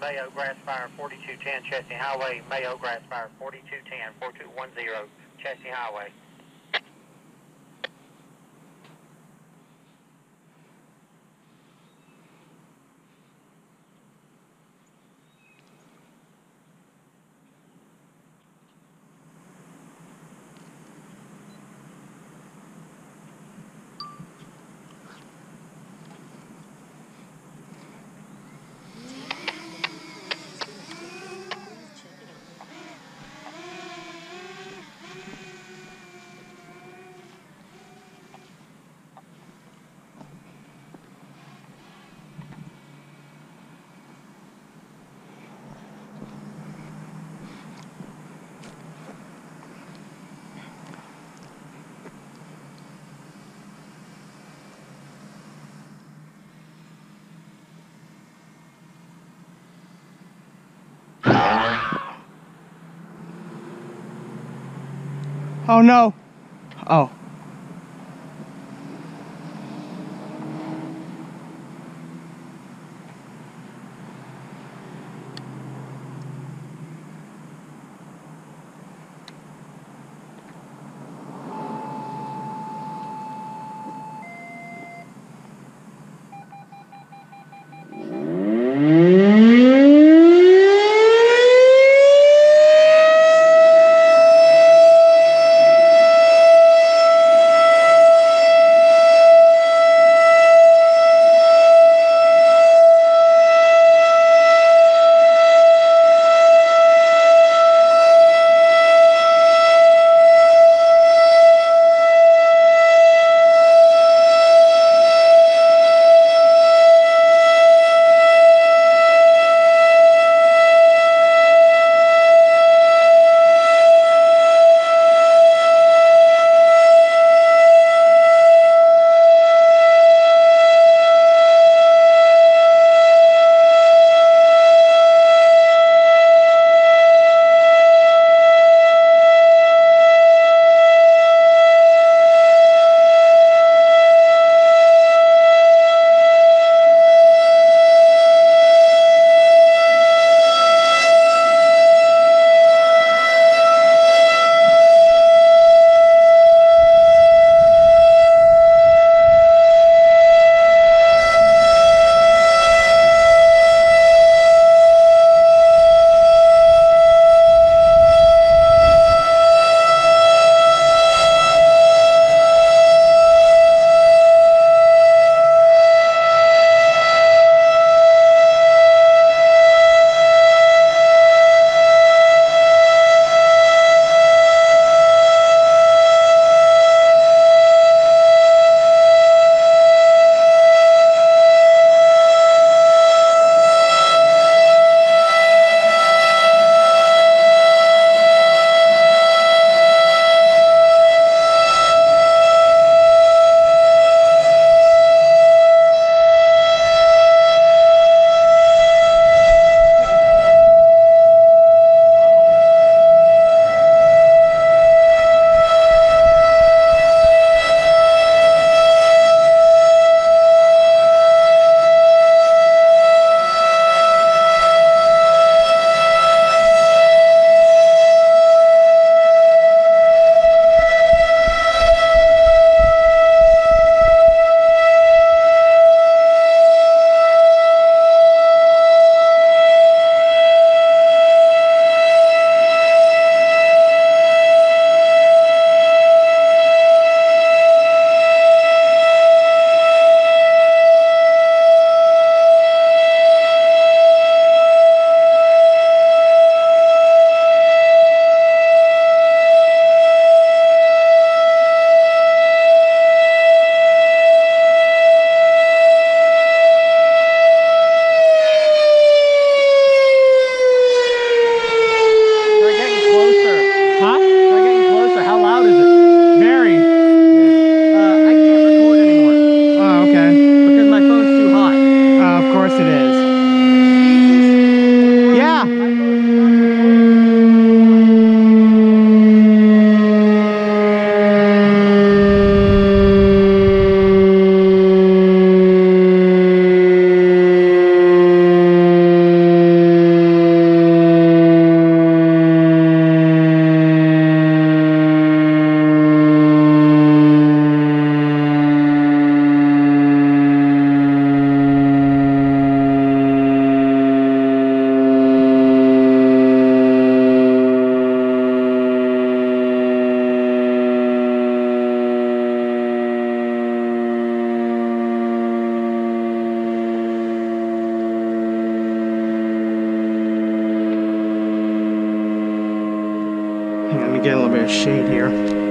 Mayo, grass fire 4210 Chesnee Highway. Mayo, grass fire 4210, 4210 Chesnee Highway. Oh no. Oh. Get a little bit of shade here.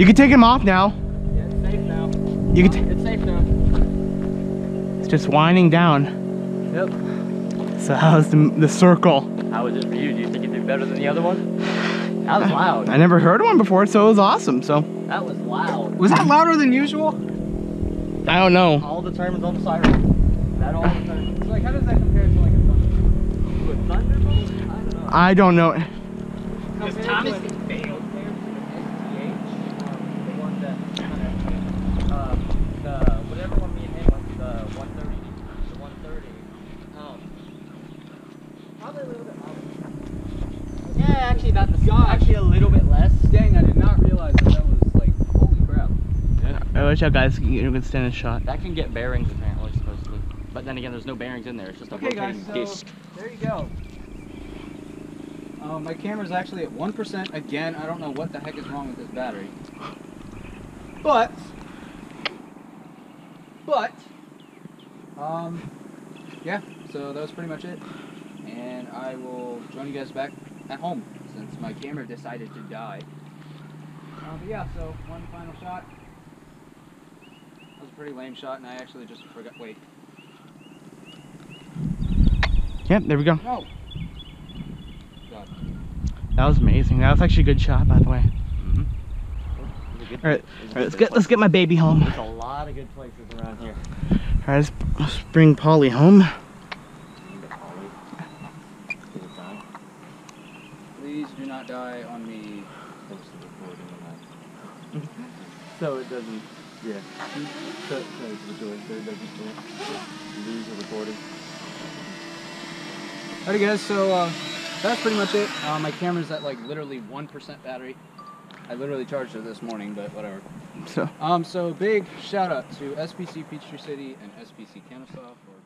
You can take him off now. Yeah, it's safe now. You can. It's safe now. it's just winding down. Yep. So how's the, the circle? How was it for you? Do you think you did better than the other one? That was loud. I never heard one before, so it was awesome. So That was loud. Was that louder than usual? I don't know. All the time was on the siren. That all the time. So like, how does that compare to like a thunder? To a thunderbolt? I don't know. I don't know. Because Thomas is big. Compared to an STH, um, the one that kind of, uh, the, whatever one me and him went, the 130, the 130, um, probably a little bit louder. Yeah, actually not the Gosh. actually a little bit less. Dang, I did not realize that that was like, holy crap. Yeah. I wish you guys you can stand a shot. That can get bearings apparently, supposedly. But then again, there's no bearings in there. It's just a Okay guys, so disc. there you go. Um, my camera's actually at 1%. Again, I don't know what the heck is wrong with this battery. But, but, um, yeah, so that was pretty much it. And I will join you guys back at home since my camera decided to die. Uh, but yeah, so one final shot. That was a pretty lame shot, and I actually just forgot. Wait, Yep, there we go. no. God. That was amazing. That was actually a good shot, by the way. All All right, all right let's get let's get my baby home. There's a lot of good places around here. All right, let's, let's bring Polly home. Please do not die on me. So it doesn't, yeah. So, so it's recording, so it doesn't lose the recording. Alrighty guys, so uh, that's pretty much it. Uh, my camera's at like literally 1% battery. I literally charged it this morning, but whatever. So Um, so big shout out to SPC Peachtree City and SPC Kennesaw for